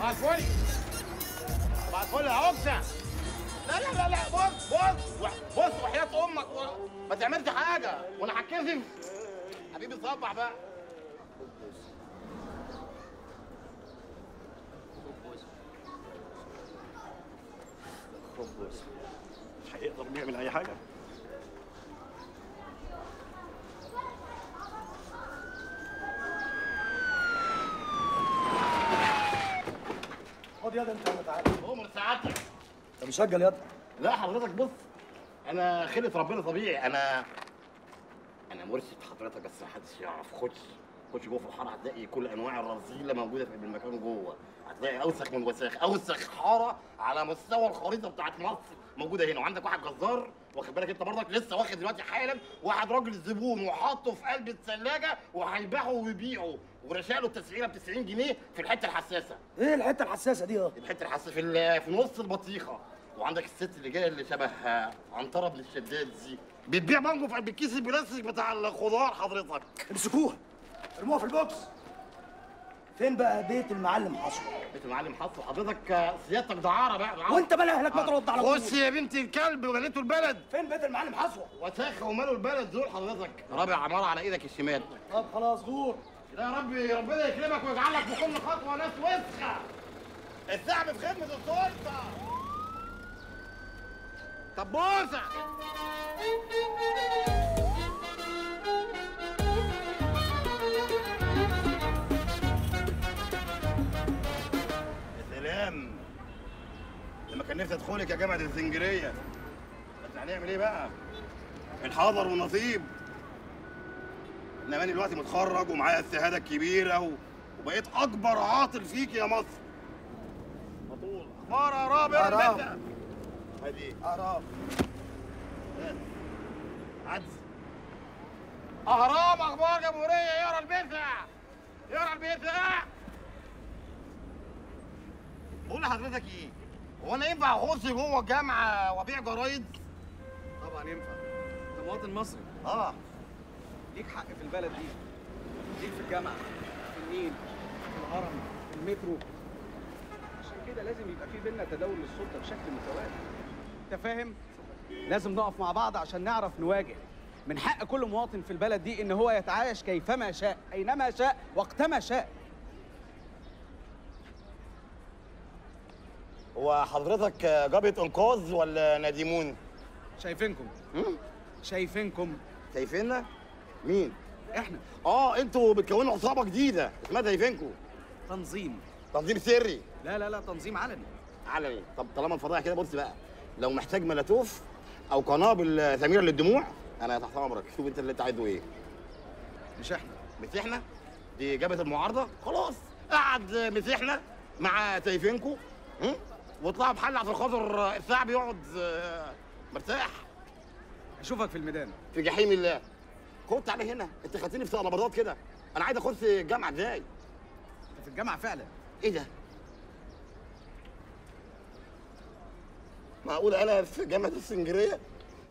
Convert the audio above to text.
بعد الفل بعد عكسه لا لا لا بص بص بص وحياة أمك ما تعملش حاجة وأنا هتكسف حبيبي صبح بقى مش هيقدر يعمل اي حاجة أنت يلا تعالى عمر سعادتك انت مسجل يد لا حضرتك بص أنا خلقة ربنا طبيعي. أنا أنا مرشد حضرتك بس محدش يعرف. خش خش جوه في الحارة هتلاقي كل أنواع الرذيلة موجودة في المكان جوه. هتلاقي أوسخ من وساخ أوسخ حارة على مستوى الخريطة بتاعت مصر موجودة هنا. وعندك واحد جزار واخد بالك انت برضك لسه واخد دلوقتي حالا واحد راجل زبون وحاطه في قلب الثلاجة وهيبيعه ويبيعه ورشاله التسعيره ب 90 جنيه في الحتة الحساسة. إيه الحتة الحساسة دي آه الحتة الحساسة في في نص البطيخة. وعندك الست اللي جاية اللي شبه عنترة بن الشداد دي. بتبيع مانجو في قلب الكيس البلاستيك بتاع الخضار حضرتك. امسكوها. ارموها في البوكس. فين بقى بيت المعلم حصر بيت المعلم حصل حضرتك سيادتك دعارة بقى دعارة. وانت مال اهلك ما ترد على طول. يا بنت الكلب ومليته البلد. فين بيت المعلم حصوه وساخه وماله البلد دول حضرتك. رابع عمارة على إيدك الشمال طب خلاص لا يا ربي ربنا يكرمك ويجعلك في كل خطوة ناس وسخة. الشعب في خدمه السلطه طب بوسة. كان نفسي أدخلك يا جامعه الإسكندرية. بس هنعمل إيه بقى؟ الحذر والنصيب أنا ماني دلوقتي متخرج ومعايا الشهادة الكبيرة و... وبقيت أكبر عاطل فيك يا مصر. مطول أخبار يا راب يا أراب. الباشا. ادي اعرف عدس. أهرام أخبار جمهورية. يقرا البيتزا يقرا البيتزا بقول لحضرتك إيه؟ هو أنا ينفع اخش جوه الجامعة وابيع جرايد؟ طبعا ينفع. انت مواطن مصري. آه. ليك حق في البلد دي. ليك في الجامعة في النيل في الهرم في المترو. عشان كده لازم يبقى في بينا تداول للسلطة بشكل متوازي انت فاهم؟ لازم نقف مع بعض عشان نعرف نواجه. من حق كل مواطن في البلد دي إن هو يتعايش كيفما شاء أينما شاء وقتما شاء. هو حضرتك جابت انقاذ ولا نديمون شايفينكم. شايفينكم. شايفيننا؟ مين؟ إحنا. آه أنتوا بتكونوا عصابة جديدة. اسمها شايفينكم. تنظيم. تنظيم سري. لا لا لا تنظيم علني. علني. طب طالما الفضايح كده بص بقى. لو محتاج ملاتوف أو قنابل ثميرة للدموع أنا تحت أمرك. شوف أنت اللي أنت عايزه إيه. مش إحنا. مسيحنا دي جابت المعارضة. خلاص. قعد مسيحنا مع سيفينكو؟ واطلعوا بحل عشان خاطر الشعب يقعد آه، مرتاح. أشوفك في الميدان. في جحيم الله. خد تعالى هنا. أنت خدتني في نبضات كده. أنا عايز اخش الجامعة إزاي أنت في الجامعة فعلا؟ إيه ده؟ معقول أنا في جامعة الاسكندريه